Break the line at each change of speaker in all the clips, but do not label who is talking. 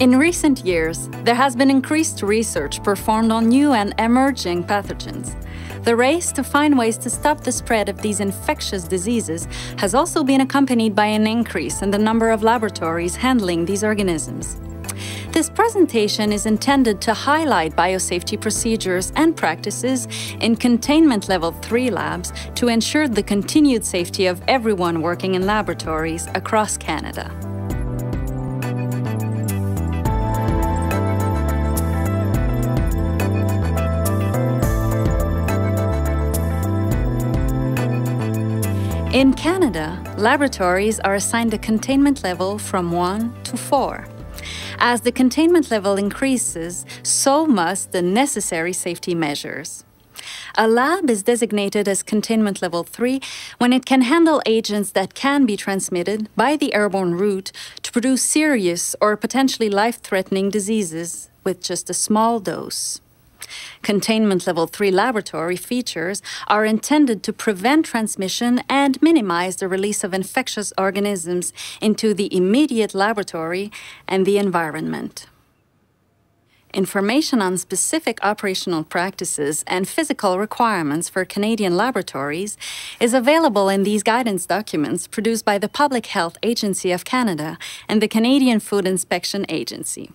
In recent years, there has been increased research performed on new and emerging pathogens. The race to find ways to stop the spread of these infectious diseases has also been accompanied by an increase in the number of laboratories handling these organisms. This presentation is intended to highlight biosafety procedures and practices in containment level 3 labs to ensure the continued safety of everyone working in laboratories across Canada. In Canada, laboratories are assigned a containment level from 1 to 4. As the containment level increases, so must the necessary safety measures. A lab is designated as containment level 3 when it can handle agents that can be transmitted by the airborne route to produce serious or potentially life threatening diseases with just a small dose. Containment Level 3 laboratory features are intended to prevent transmission and minimize the release of infectious organisms into the immediate laboratory and the environment. Information on specific operational practices and physical requirements for Canadian laboratories is available in these guidance documents produced by the Public Health Agency of Canada and the Canadian Food Inspection Agency.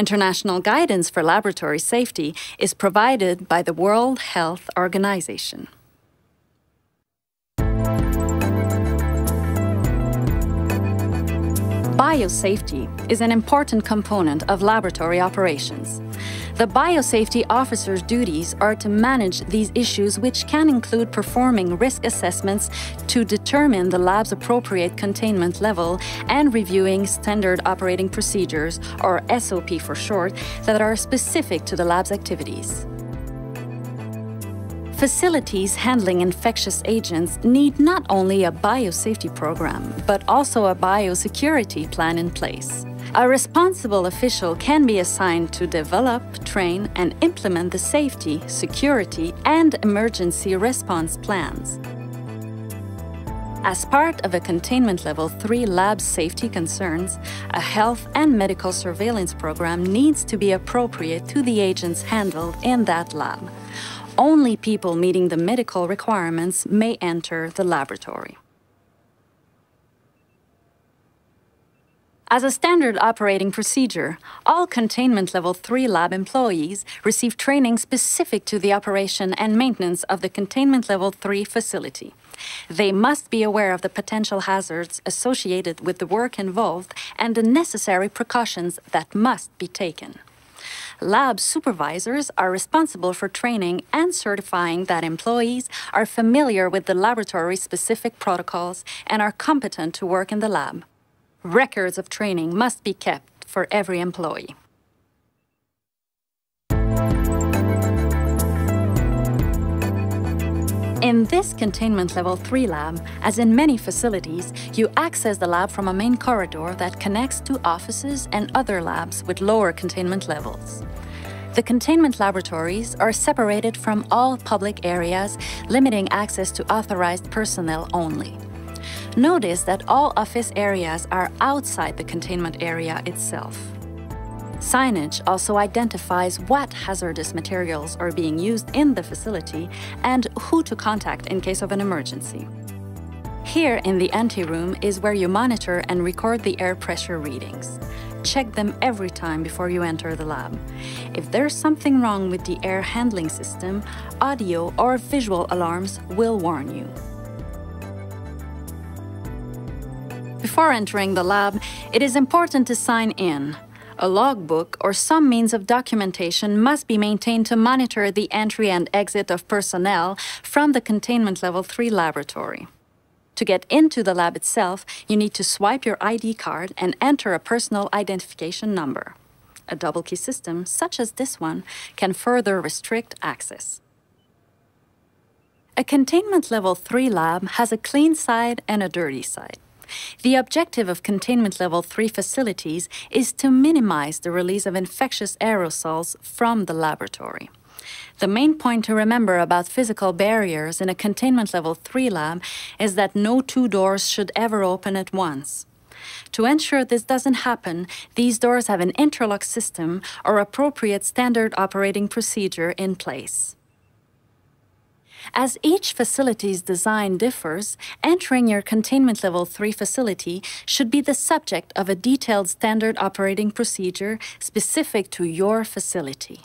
International guidance for laboratory safety is provided by the World Health Organization. Biosafety is an important component of laboratory operations. The biosafety officer's duties are to manage these issues, which can include performing risk assessments to determine the lab's appropriate containment level and reviewing standard operating procedures, or SOP for short, that are specific to the lab's activities. Facilities handling infectious agents need not only a biosafety program, but also a biosecurity plan in place. A responsible official can be assigned to develop, train, and implement the safety, security, and emergency response plans. As part of a containment level 3 lab safety concerns, a health and medical surveillance program needs to be appropriate to the agents handled in that lab. Only people meeting the medical requirements may enter the laboratory. As a standard operating procedure, all Containment Level 3 lab employees receive training specific to the operation and maintenance of the Containment Level 3 facility. They must be aware of the potential hazards associated with the work involved and the necessary precautions that must be taken. Lab supervisors are responsible for training and certifying that employees are familiar with the laboratory specific protocols and are competent to work in the lab. Records of training must be kept for every employee. In this Containment Level 3 lab, as in many facilities, you access the lab from a main corridor that connects to offices and other labs with lower containment levels. The containment laboratories are separated from all public areas, limiting access to authorized personnel only. Notice that all office areas are outside the containment area itself. Signage also identifies what hazardous materials are being used in the facility and who to contact in case of an emergency. Here in the anteroom is where you monitor and record the air pressure readings. Check them every time before you enter the lab. If there's something wrong with the air handling system, audio or visual alarms will warn you. Before entering the lab, it is important to sign in. A logbook or some means of documentation must be maintained to monitor the entry and exit of personnel from the Containment Level 3 laboratory. To get into the lab itself, you need to swipe your ID card and enter a personal identification number. A double key system, such as this one, can further restrict access. A Containment Level 3 lab has a clean side and a dirty side. The objective of containment level 3 facilities is to minimize the release of infectious aerosols from the laboratory. The main point to remember about physical barriers in a containment level 3 lab is that no two doors should ever open at once. To ensure this doesn't happen, these doors have an interlock system or appropriate standard operating procedure in place. As each facility's design differs, entering your Containment Level 3 facility should be the subject of a detailed standard operating procedure specific to your facility.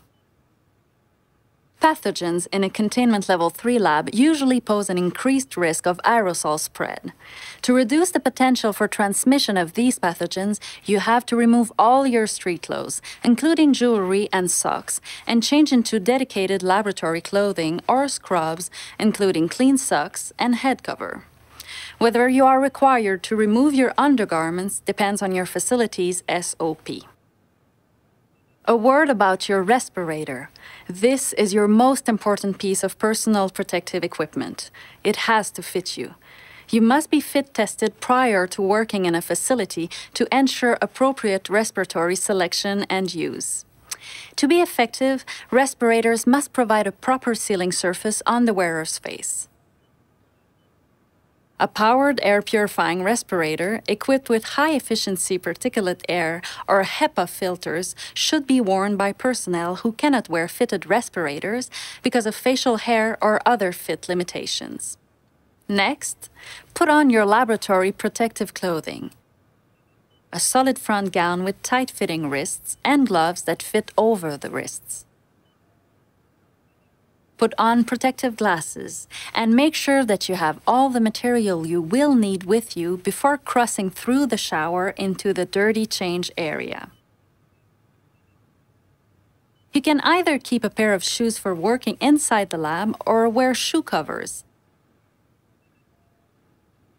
Pathogens in a containment level 3 lab usually pose an increased risk of aerosol spread. To reduce the potential for transmission of these pathogens, you have to remove all your street clothes, including jewelry and socks, and change into dedicated laboratory clothing or scrubs, including clean socks and head cover. Whether you are required to remove your undergarments depends on your facility's SOP. A word about your respirator. This is your most important piece of personal protective equipment. It has to fit you. You must be fit tested prior to working in a facility to ensure appropriate respiratory selection and use. To be effective, respirators must provide a proper sealing surface on the wearer's face. A powered air purifying respirator equipped with high efficiency particulate air or HEPA filters should be worn by personnel who cannot wear fitted respirators because of facial hair or other fit limitations. Next, put on your laboratory protective clothing. A solid front gown with tight fitting wrists and gloves that fit over the wrists. Put on protective glasses and make sure that you have all the material you will need with you before crossing through the shower into the dirty change area. You can either keep a pair of shoes for working inside the lab or wear shoe covers.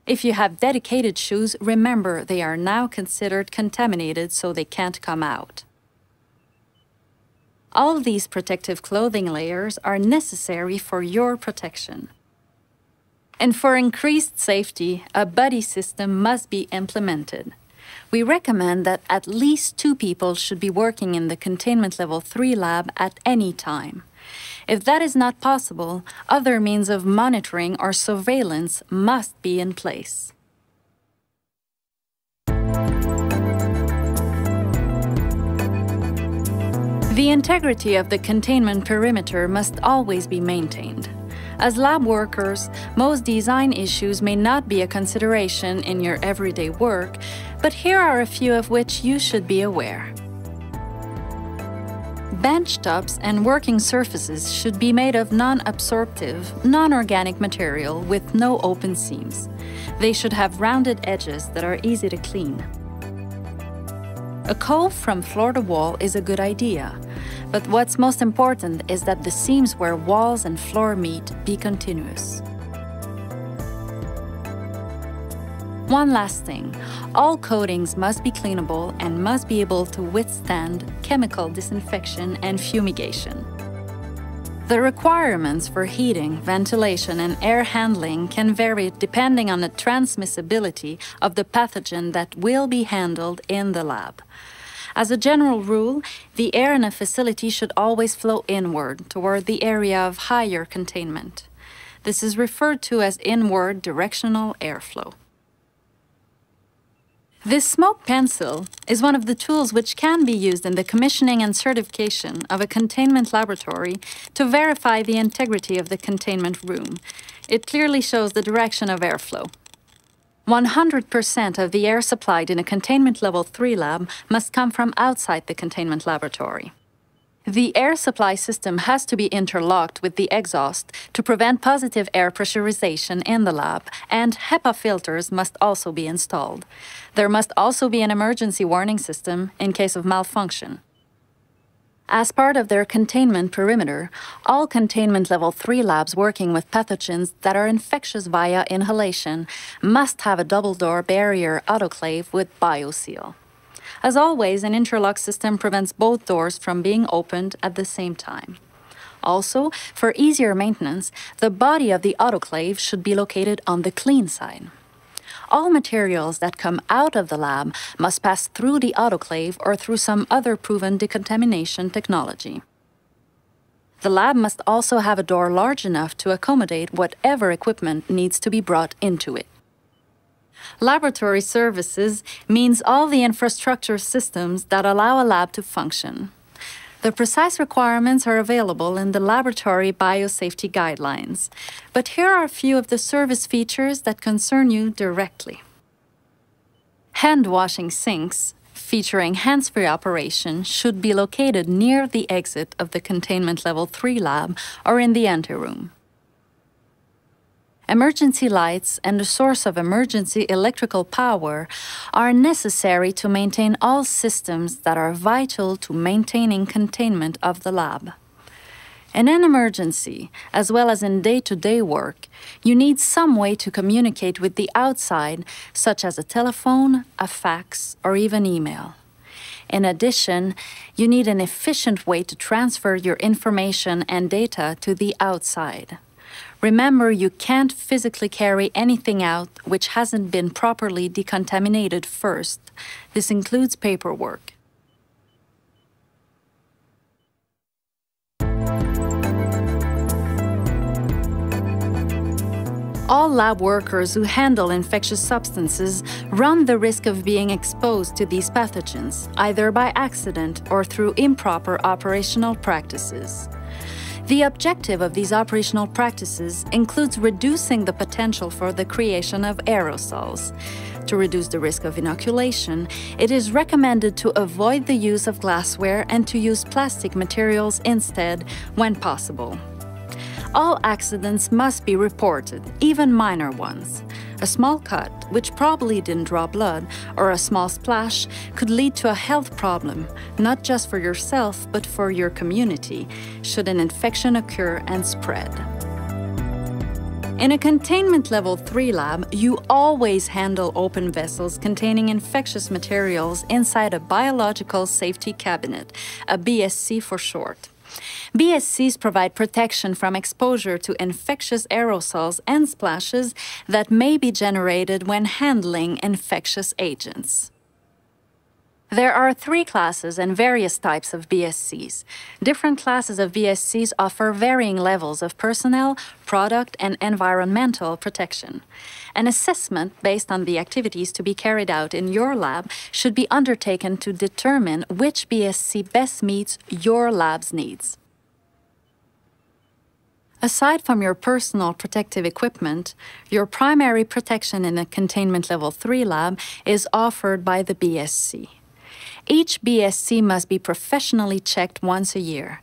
If you have dedicated shoes, remember they are now considered contaminated so they can't come out. All these protective clothing layers are necessary for your protection. And for increased safety, a buddy system must be implemented. We recommend that at least two people should be working in the Containment Level 3 lab at any time. If that is not possible, other means of monitoring or surveillance must be in place. The integrity of the containment perimeter must always be maintained. As lab workers, most design issues may not be a consideration in your everyday work, but here are a few of which you should be aware. Bench tops and working surfaces should be made of non-absorptive, non-organic material with no open seams. They should have rounded edges that are easy to clean. A cove from floor to wall is a good idea, but what's most important is that the seams where walls and floor meet be continuous. One last thing, all coatings must be cleanable and must be able to withstand chemical disinfection and fumigation. The requirements for heating, ventilation, and air handling can vary depending on the transmissibility of the pathogen that will be handled in the lab. As a general rule, the air in a facility should always flow inward toward the area of higher containment. This is referred to as inward directional airflow. This smoke pencil is one of the tools which can be used in the commissioning and certification of a containment laboratory to verify the integrity of the containment room. It clearly shows the direction of airflow. 100% of the air supplied in a containment level 3 lab must come from outside the containment laboratory. The air supply system has to be interlocked with the exhaust to prevent positive air pressurization in the lab, and HEPA filters must also be installed. There must also be an emergency warning system in case of malfunction. As part of their containment perimeter, all containment level 3 labs working with pathogens that are infectious via inhalation must have a double door barrier autoclave with BioSeal. As always, an interlock system prevents both doors from being opened at the same time. Also, for easier maintenance, the body of the autoclave should be located on the clean side. All materials that come out of the lab must pass through the autoclave or through some other proven decontamination technology. The lab must also have a door large enough to accommodate whatever equipment needs to be brought into it. Laboratory services means all the infrastructure systems that allow a lab to function. The precise requirements are available in the laboratory biosafety guidelines, but here are a few of the service features that concern you directly. Hand washing sinks, featuring hands-free operation, should be located near the exit of the containment level 3 lab or in the anteroom. Emergency lights and a source of emergency electrical power are necessary to maintain all systems that are vital to maintaining containment of the lab. In an emergency, as well as in day to day work, you need some way to communicate with the outside, such as a telephone, a fax, or even email. In addition, you need an efficient way to transfer your information and data to the outside. Remember, you can't physically carry anything out which hasn't been properly decontaminated first. This includes paperwork. All lab workers who handle infectious substances run the risk of being exposed to these pathogens, either by accident or through improper operational practices. The objective of these operational practices includes reducing the potential for the creation of aerosols. To reduce the risk of inoculation, it is recommended to avoid the use of glassware and to use plastic materials instead when possible. All accidents must be reported, even minor ones. A small cut, which probably didn't draw blood, or a small splash could lead to a health problem, not just for yourself, but for your community, should an infection occur and spread. In a containment level 3 lab, you always handle open vessels containing infectious materials inside a biological safety cabinet, a BSC for short. BSCs provide protection from exposure to infectious aerosols and splashes that may be generated when handling infectious agents. There are three classes and various types of BSCs. Different classes of BSCs offer varying levels of personnel, product, and environmental protection. An assessment based on the activities to be carried out in your lab should be undertaken to determine which BSC best meets your lab's needs. Aside from your personal protective equipment, your primary protection in a containment level 3 lab is offered by the BSC. Each BSC must be professionally checked once a year.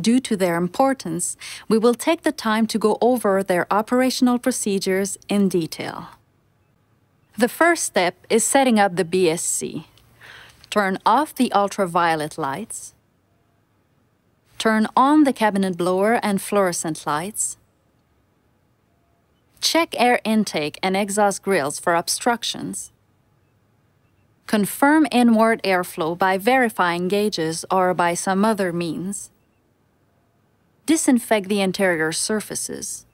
Due to their importance, we will take the time to go over their operational procedures in detail. The first step is setting up the BSC. Turn off the ultraviolet lights, Turn on the cabinet blower and fluorescent lights. Check air intake and exhaust grills for obstructions. Confirm inward airflow by verifying gauges or by some other means. Disinfect the interior surfaces.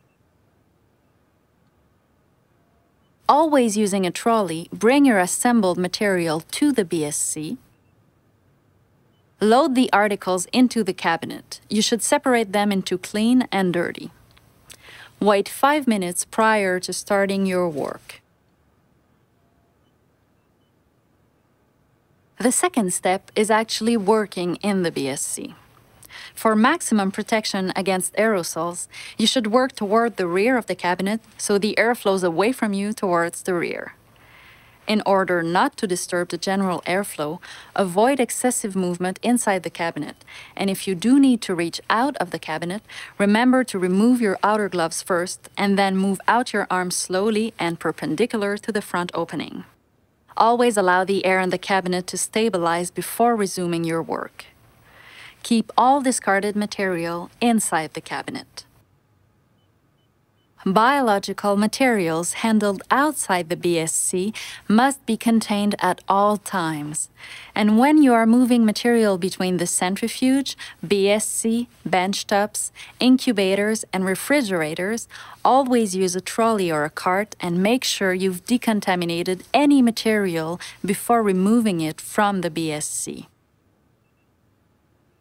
Always using a trolley, bring your assembled material to the BSC. Load the articles into the cabinet. You should separate them into clean and dirty. Wait 5 minutes prior to starting your work. The second step is actually working in the BSC. For maximum protection against aerosols, you should work toward the rear of the cabinet so the air flows away from you towards the rear. In order not to disturb the general airflow, avoid excessive movement inside the cabinet. And if you do need to reach out of the cabinet, remember to remove your outer gloves first and then move out your arms slowly and perpendicular to the front opening. Always allow the air in the cabinet to stabilize before resuming your work. Keep all discarded material inside the cabinet. Biological materials handled outside the BSC must be contained at all times. And when you are moving material between the centrifuge, BSC, benchtops, incubators, and refrigerators, always use a trolley or a cart and make sure you've decontaminated any material before removing it from the BSC.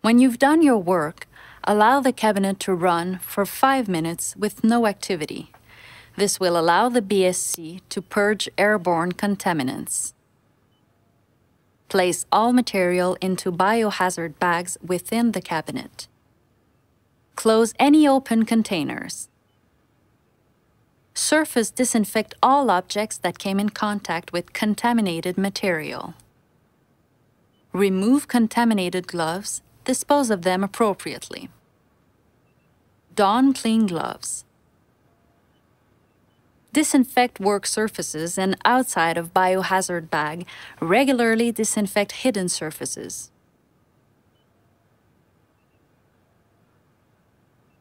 When you've done your work, allow the cabinet to run for 5 minutes with no activity. This will allow the BSC to purge airborne contaminants. Place all material into biohazard bags within the cabinet. Close any open containers. Surface disinfect all objects that came in contact with contaminated material. Remove contaminated gloves, dispose of them appropriately. Don clean gloves. Disinfect work surfaces and outside of biohazard bag. Regularly disinfect hidden surfaces.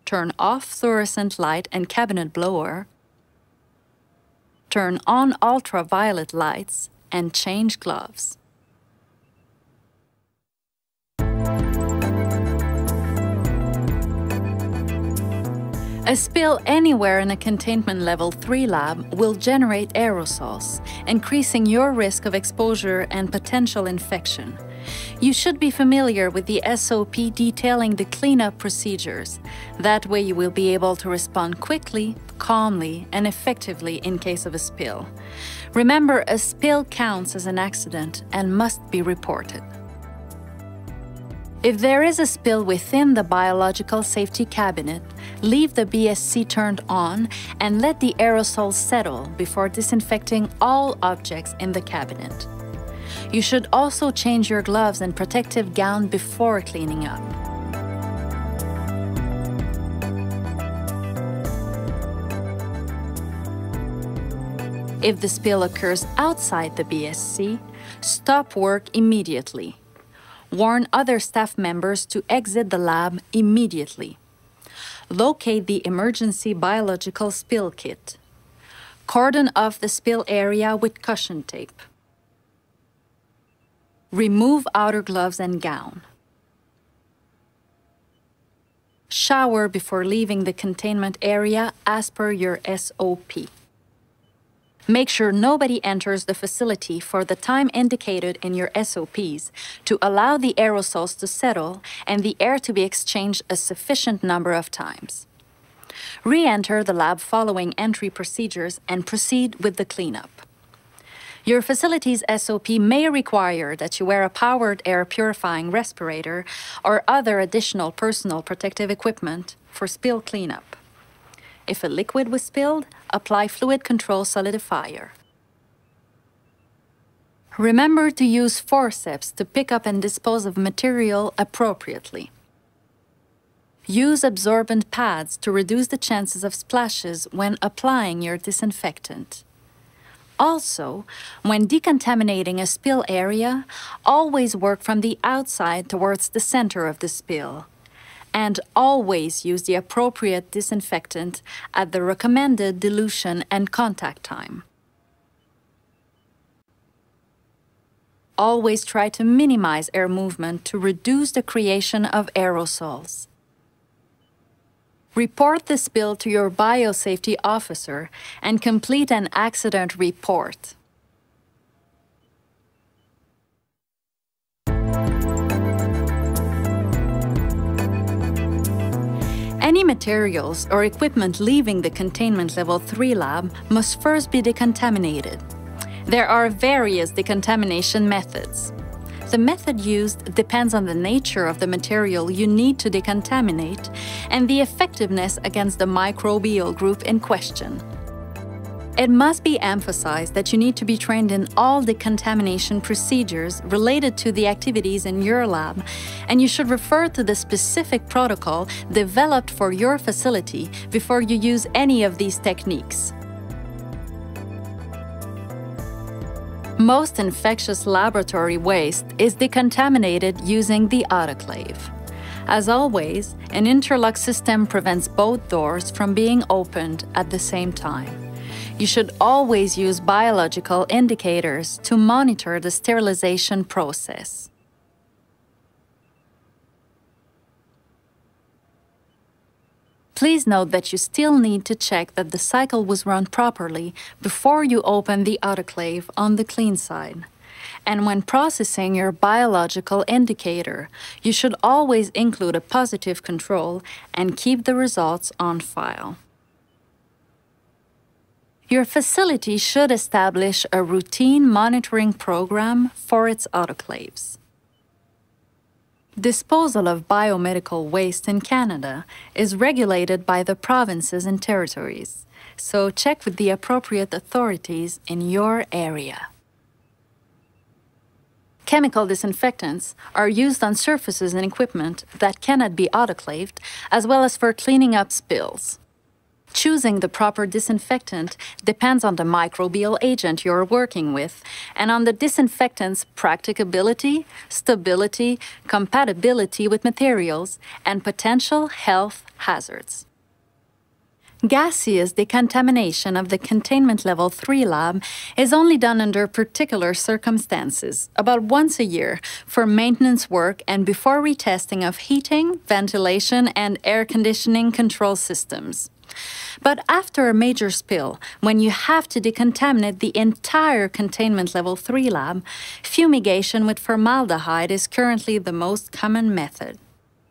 Turn off fluorescent light and cabinet blower. Turn on ultraviolet lights and change gloves. A spill anywhere in a containment level 3 lab will generate aerosols, increasing your risk of exposure and potential infection. You should be familiar with the SOP detailing the cleanup procedures. That way, you will be able to respond quickly, calmly, and effectively in case of a spill. Remember, a spill counts as an accident and must be reported. If there is a spill within the biological safety cabinet, leave the BSC turned on and let the aerosol settle before disinfecting all objects in the cabinet. You should also change your gloves and protective gown before cleaning up. If the spill occurs outside the BSC, stop work immediately warn other staff members to exit the lab immediately. Locate the emergency biological spill kit. Cordon off the spill area with caution tape. Remove outer gloves and gown. Shower before leaving the containment area as per your SOP. Make sure nobody enters the facility for the time indicated in your SOPs to allow the aerosols to settle and the air to be exchanged a sufficient number of times. Re-enter the lab following entry procedures and proceed with the cleanup. Your facility's SOP may require that you wear a powered air purifying respirator or other additional personal protective equipment for spill cleanup. If a liquid was spilled, apply fluid control solidifier. Remember to use forceps to pick up and dispose of material appropriately. Use absorbent pads to reduce the chances of splashes when applying your disinfectant. Also, when decontaminating a spill area, always work from the outside towards the center of the spill and always use the appropriate disinfectant at the recommended dilution and contact time. Always try to minimize air movement to reduce the creation of aerosols. Report the spill to your biosafety officer and complete an accident report. Any materials or equipment leaving the containment level 3 lab must first be decontaminated. There are various decontamination methods. The method used depends on the nature of the material you need to decontaminate and the effectiveness against the microbial group in question. It must be emphasized that you need to be trained in all decontamination procedures related to the activities in your lab, and you should refer to the specific protocol developed for your facility before you use any of these techniques. Most infectious laboratory waste is decontaminated using the autoclave. As always, an interlock system prevents both doors from being opened at the same time. You should always use biological indicators to monitor the sterilization process. Please note that you still need to check that the cycle was run properly before you open the autoclave on the clean side. And when processing your biological indicator, you should always include a positive control and keep the results on file. Your facility should establish a routine monitoring program for its autoclaves. Disposal of biomedical waste in Canada is regulated by the provinces and territories, so check with the appropriate authorities in your area. Chemical disinfectants are used on surfaces and equipment that cannot be autoclaved, as well as for cleaning up spills. Choosing the proper disinfectant depends on the microbial agent you're working with and on the disinfectant's practicability, stability, compatibility with materials, and potential health hazards. Gaseous decontamination of the containment level 3 lab is only done under particular circumstances, about once a year, for maintenance work and before retesting of heating, ventilation, and air conditioning control systems. But after a major spill, when you have to decontaminate the entire containment level 3 lab, fumigation with formaldehyde is currently the most common method.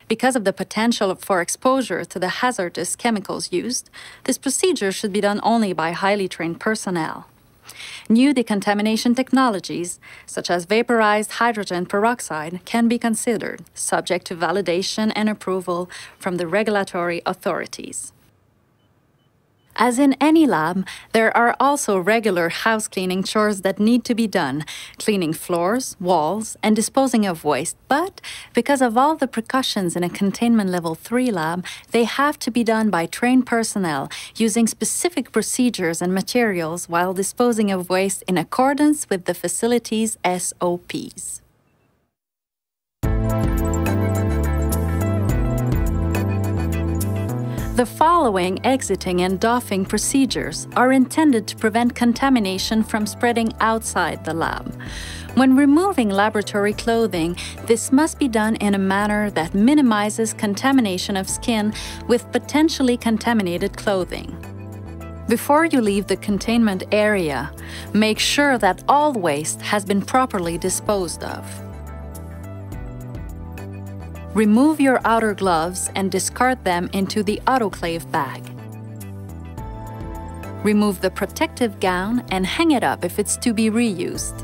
Because of the potential for exposure to the hazardous chemicals used, this procedure should be done only by highly trained personnel. New decontamination technologies, such as vaporized hydrogen peroxide, can be considered, subject to validation and approval from the regulatory authorities. As in any lab, there are also regular house cleaning chores that need to be done, cleaning floors, walls, and disposing of waste. But because of all the precautions in a containment level 3 lab, they have to be done by trained personnel using specific procedures and materials while disposing of waste in accordance with the facility's SOPs. The following exiting and doffing procedures are intended to prevent contamination from spreading outside the lab. When removing laboratory clothing, this must be done in a manner that minimizes contamination of skin with potentially contaminated clothing. Before you leave the containment area, make sure that all waste has been properly disposed of. Remove your outer gloves and discard them into the autoclave bag. Remove the protective gown and hang it up if it's to be reused.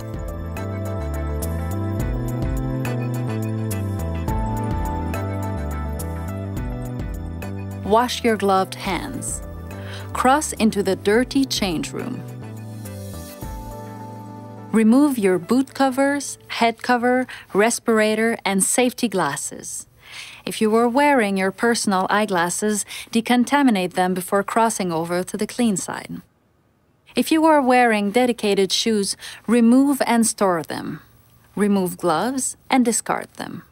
Wash your gloved hands. Cross into the dirty change room. Remove your boot covers, head cover, respirator, and safety glasses. If you are wearing your personal eyeglasses, decontaminate them before crossing over to the clean side. If you are wearing dedicated shoes, remove and store them. Remove gloves and discard them.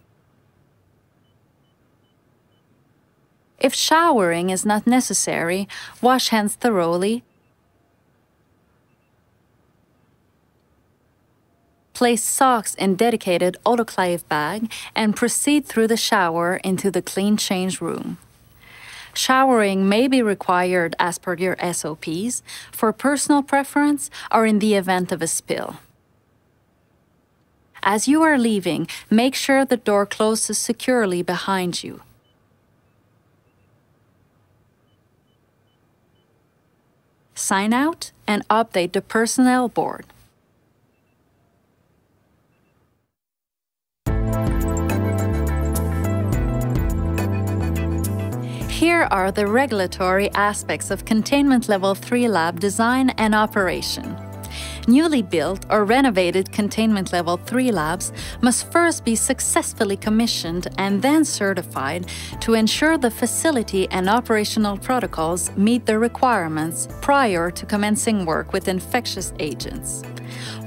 If showering is not necessary, wash hands thoroughly Place socks in dedicated autoclave bag and proceed through the shower into the clean change room. Showering may be required as per your SOPs for personal preference or in the event of a spill. As you are leaving, make sure the door closes securely behind you. Sign out and update the personnel board. Here are the regulatory aspects of Containment Level 3 lab design and operation. Newly built or renovated Containment Level 3 labs must first be successfully commissioned and then certified to ensure the facility and operational protocols meet the requirements prior to commencing work with infectious agents.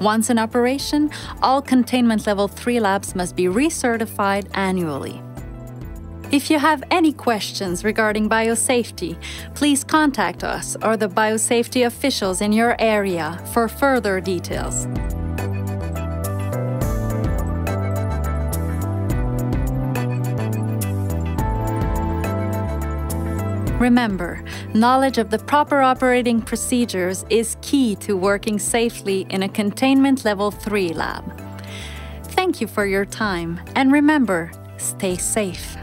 Once in operation, all Containment Level 3 labs must be recertified annually. If you have any questions regarding biosafety, please contact us or the biosafety officials in your area for further details. Remember, knowledge of the proper operating procedures is key to working safely in a containment level 3 lab. Thank you for your time, and remember, stay safe.